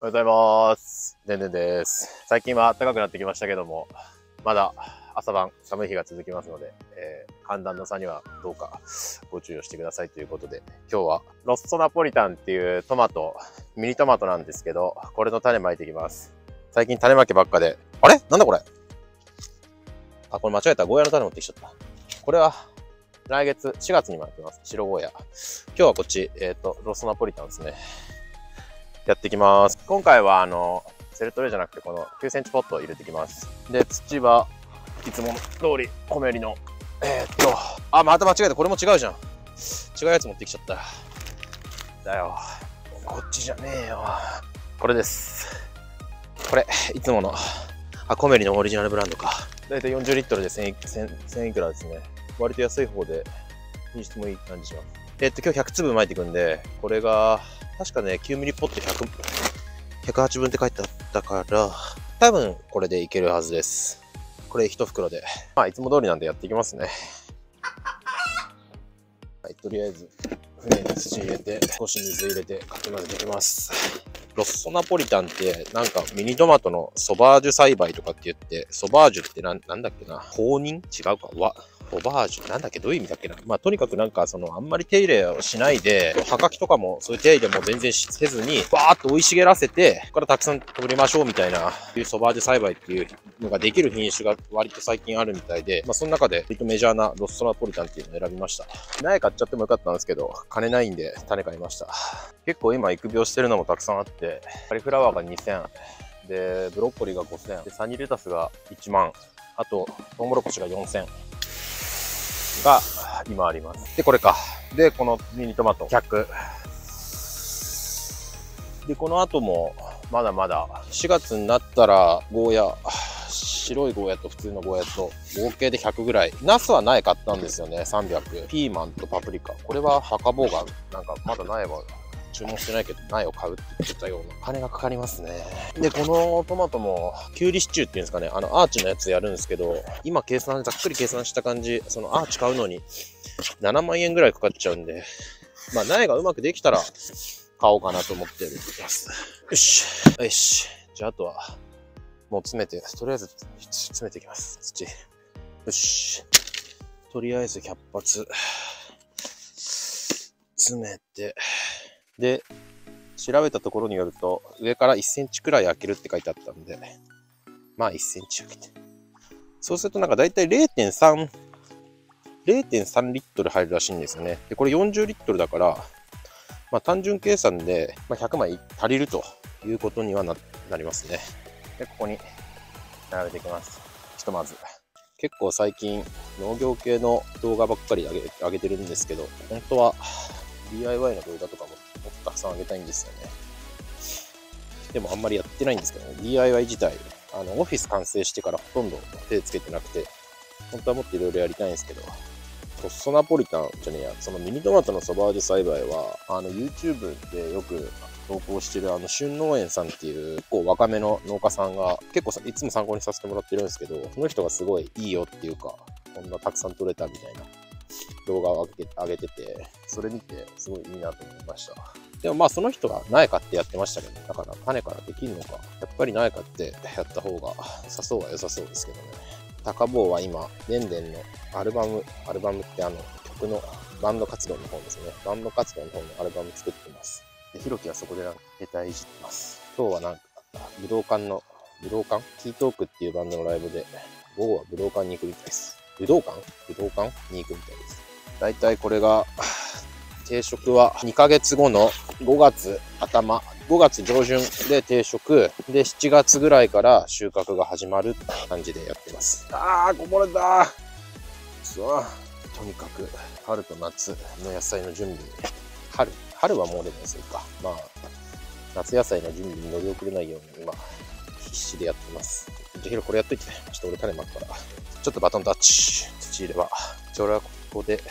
おはようございます。でんでんです。最近は暖かくなってきましたけども、まだ朝晩寒い日が続きますので、えー寒暖の差にはどうかご注意をしてくださいということで、今日はロッソナポリタンっていうトマト、ミニトマトなんですけど、これの種まいていきます。最近種まきばっかで、あれ？なんだこれ？あ、これ間違えた。ゴーヤの種持ってきちゃった。これは来月4月にまいてます。白ゴーヤ。今日はこっち、えっ、と、ロッソナポリタンですね。やっていきます。今回はあの、セルトレじゃなくてこの9センチポットを入れていきます。で、土はいつもの通り米入りの、えーっと、あ、また間違えた。これも違うじゃん。違うやつ持ってきちゃった。だよ。こっちじゃねえよ。これです。これ、いつもの、あ、コメリのオリジナルブランドか。だいたい40リットルで1000いいくらですね。割と安い方で、品質もいい感じします。えっと、今日100粒巻いていくんで、これが、確かね、9ミリポット100、108分って書いてあったから、多分これでいけるはずです。これ1袋で。まあ、いつも通りなんでやっていきますね。はい、とりあえず、船に土入れて、少し水入れて、かき混ぜていきます。ロッソナポリタンって、なんかミニトマトのソバージュ栽培とかって言って、ソバージュってなんなんだっけな？公認？違うかわ、ソバージュなんだっけどういう意味だっけな。まあとにかくなんかそのあんまり手入れをしないで、葉書きとかもそういう手入れも全然せずに、バーっと生い茂らせて、ここからたくさん取りましょうみたいな、いうソバージュ栽培っていうのができる品種が割と最近あるみたいで、まあその中で割とメジャーなロッソナポリタンっていうのを選びました。苗買っちゃってもよかったんですけど、金ないんで種買いました。結構今育苗してるのもたくさんあって、カリフラワーが2000、で、ブロッコリーが5000、で、サニーレタスが1万、あと、トウモロコシが4000が今あります。で、これか。で、このミニトマト100。で、この後も、まだまだ、4月になったら、ゴーヤ、白いゴーヤと普通のゴーヤと合計で100ぐらい。ナスは苗買ったんですよね、300。ピーマンとパプリカ。これは墓棒が、なんかまだ苗は注文してないけど、苗を買うって言ってたような。金がかかりますね。で、このトマトも、キュウリシチューっていうんですかね、あの、アーチのやつやるんですけど、今計算、ざっくり計算した感じ、そのアーチ買うのに7万円ぐらいかかっちゃうんで、まあ、苗がうまくできたら、買おうかなと思ってます。よし。よし。じゃあ、あとは、もう詰めて、とりあえず詰めていきます。土。よし。とりあえず100発。詰めて。で、調べたところによると、上から1センチくらい開けるって書いてあったんで、まあ1センチ開けて。そうするとなんかだいたい0.3、0.3リットル入るらしいんですよね。で、これ40リットルだから、まあ単純計算で、まあ、100枚足りるということにはなりますね。で、ここに並べていきます。ひとまず。結構最近農業系の動画ばっかり上げ上げてるんですけど、本当は DIY の動画とかもたくさん上げたいんですよね。でもあんまりやってないんですけどね、DIY 自体、あの、オフィス完成してからほとんど手つけてなくて、本当はもっといろいろやりたいんですけど、トッソナポリタンじゃねえや、そのミニトマトのソバージュ栽培は、あの、YouTube でよく投稿してるあの、旬農園さんっていう、結構若めの農家さんが、結構さいつも参考にさせてもらってるんですけど、その人がすごいいいよっていうか、こんなたくさん取れたみたいな。動画を上げて上げてて、それ見てすごいいいなと思いました。でもまあその人が苗買ってやってましたけど、ねだから種からできるのか、やっぱり苗買ってやった方が良さそうは良さそうですけどね。高坊は今、でんでんのアルバム、アルバムってあの曲のバンド活動の方ですね。バンド活動の方のアルバム作ってます。で、ひろきはそこでなんかネタいじってます。今日はなんか、武道館の、武道館？キートークっていうバンドのライブで、午後は武道館に行くみたいです。武道館？武道館に行くみたいです。だいたいこれが、定食は2ヶ月後の5月頭、5月上旬で定食、で7月ぐらいから収穫が始まるって感じでやってます。あー、こぼれたそう。とにかく、春と夏の野菜の準備に。春春はもうでも遅いか。まあ、夏野菜の準備に乗り遅れないように今、必死でやってます。じゃあ、ヒロこれやっといて。ちょっと俺種まくから。ちょっとバトンタッチ。土入れは。じゃあ俺はここで、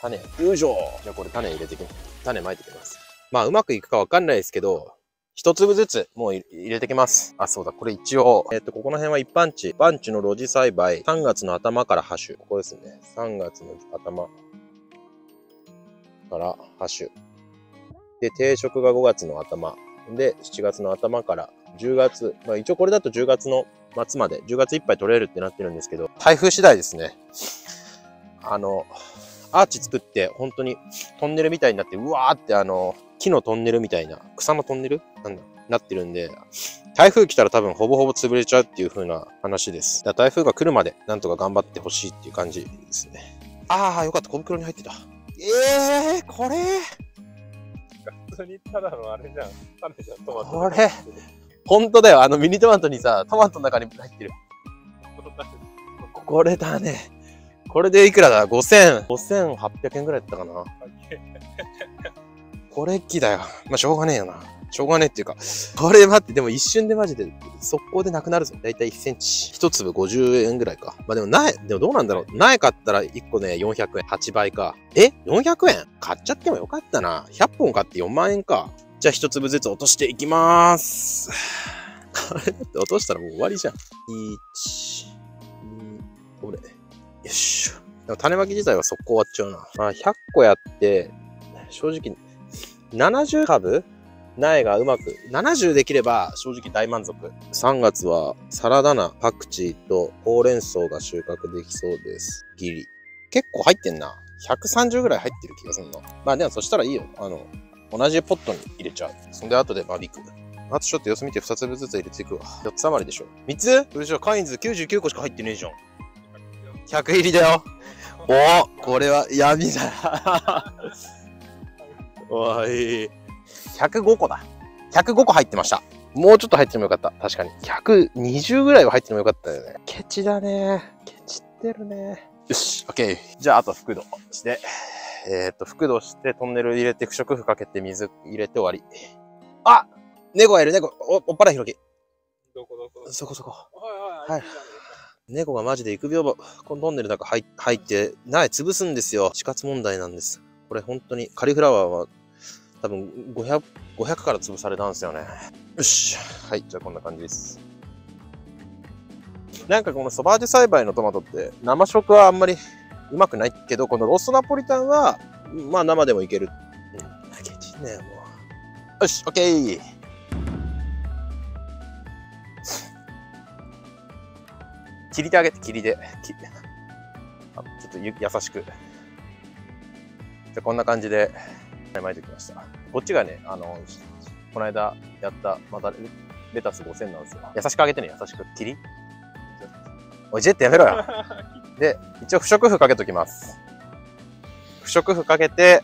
種、よいしょじゃあこれ種入れてき種まいてきます。まあ、うまくいくかわかんないですけど、一粒ずつもう入れてきます。あ、そうだ。これ一応、えっ、と、ここの辺は一般地。一般地の露地栽培。3月の頭からハッシュ。ここですね。3月の頭からハッシュ。で、定食が5月の頭。で、7月の頭から10月、まあ一応これだと10月の末まで、10月いっぱい取れるってなってるんですけど、台風次第ですね。あの、アーチ作って本当にトンネルみたいになって、うわーってあの、木のトンネルみたいな、草のトンネル？なんだ？なってるんで、台風来たら多分ほぼほぼ潰れちゃうっていう風な話です。だ台風が来るまでなんとか頑張ってほしいっていう感じですね。ああ、よかった。小袋に入ってた。ええー、これ？普通にただのあれじゃん。種じゃん、トマト。これ、ほんとだよ。あのミニトマトにさ、トマトの中に入ってる。これだね。これでいくらだ ?5000、5800円ぐらいだったかな。これっきだよ。まあ、しょうがねえよな。しょうがねえっていうか、これ待って、でも一瞬でマジで、速攻でなくなるぞ。だいたい1センチ。1粒50円ぐらいか。まあでも苗、でもどうなんだろう。苗買ったら1個ね、400円。8倍か。え ?400 円？買っちゃってもよかったな。100本買って4万円か。じゃあ1粒ずつ落としていきまーす。これだって落としたらもう終わりじゃん。1、2、これ。よし。種まき自体は速攻終わっちゃうな。まあ100個やって、正直、70株？苗がうまく70できれば正直大満足。3月はサラダ菜、パクチーとほうれん草が収穫できそうです。ギリ。結構入ってんな。130ぐらい入ってる気がするの。まあでもそしたらいいよ。あの、同じポットに入れちゃう。そんで後で間引く。あとちょっと様子見て2粒ずつ入れていくわ。4つ余りでしょ。3つ？それじゃカインズ99個しか入ってねえじゃん。100入りだよ。おこれは闇だ。おい。105個だ。105個入ってました。もうちょっと入ってもよかった。確かに。120ぐらいは入ってもよかったよね。ケチだね。ケチってるね。よし、オッケー。じゃあ、あと覆土して、えー、っと、覆土してトンネル入れて不織布かけて水入れて終わり。あ猫がいる、猫。お、おっぱら広き。どこどこ？そこそこ。はいはい。はい。猫がマジで育秒このトンネルの中入入って、苗潰すんですよ。死活問題なんです。これ本当に、カリフラワーは多分500、500から潰されたんですよね。よし。はい。じゃあこんな感じです。なんかこのソバージュ栽培のトマトって生食はあんまりうまくないけど、このロストナポリタンは、まあ生でもいける。うん。ケチねもう。よし、オッケー切りてあげて、切りで。ちょっと優しく。じゃこんな感じで、巻いてきました。こっちがね、あの、この間やった、またレタス5000なんですよ。優しくあげてね、優しく。切りおい、ジェってやめろよ。で、一応不織布かけときます。不織布かけて、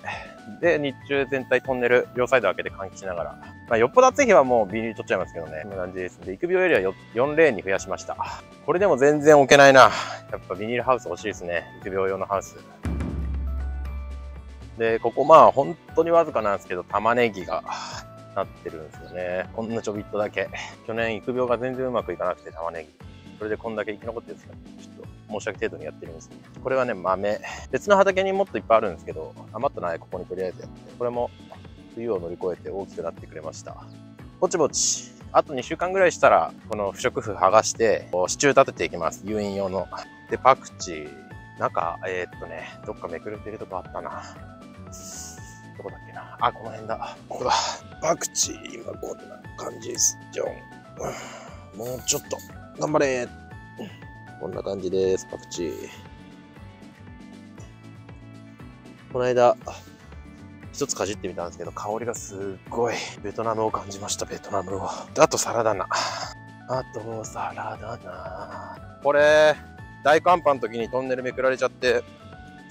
で、日中全体トンネル、両サイド開けて換気しながら。まあ、よっぽど暑い日はもうビニール取っちゃいますけどね。こんな感じです。で、育苗エリア 4, レーンに増やしました。これでも全然置けないな。やっぱビニールハウス欲しいですね。育苗用のハウス。で、ここまあ本当にわずかなんですけど、玉ねぎがなってるんですよね。こんなちょびっとだけ。去年育苗が全然うまくいかなくて玉ねぎ。それでこんだけ生き残ってるんですよ。ちょっと申し訳程度にやってるんですけど。これはね、豆。別の畑にもっといっぱいあるんですけど、余った苗ここにとりあえずやって。これも冬を乗り越えて大きくなってくれました。ぼちぼち。あと2週間ぐらいしたら、この不織布剥がして、支柱立てていきます。誘引用の。で、パクチー。中、えー、っとね、どっかめくれてるとこあったな。どこだっけなあ、この辺だ。ほら、パクチー、今こんな感じです。じゃん。もうちょっと、頑張れ。こんな感じです、パクチー。この間、一つかじってみたんですけど、香りがすっごい、ベトナムを感じました、ベトナムを。あとサラダ菜。あとサラダ菜。これ、大寒波の時にトンネルめくられちゃって、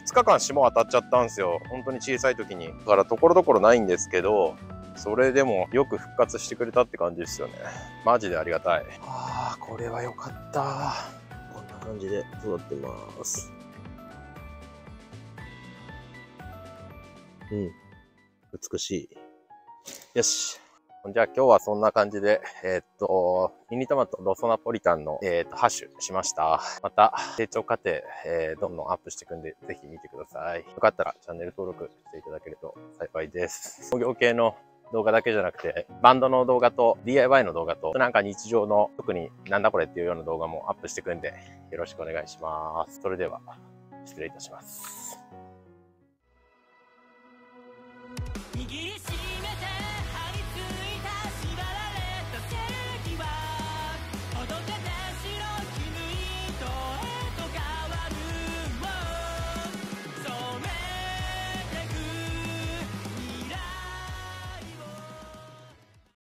2日間霜当たっちゃったんですよ。本当に小さい時に。だからところどころないんですけど、それでもよく復活してくれたって感じですよね。マジでありがたい。ああ、これは良かった。こんな感じで育ってます。うん。美しい。よし。じゃあ今日はそんな感じで、えー、っと、ミニトマトロソナポリタンの、えー、っと、ハッシュしました。また、成長過程、えー、どんどんアップしていくんで、ぜひ見てください。よかったらチャンネル登録していただけると幸いです。工業系の動画だけじゃなくて、バンドの動画と DIY の動画と、なんか日常の特になんだこれっていうような動画もアップしていくんで、よろしくお願いします。それでは、失礼いたします。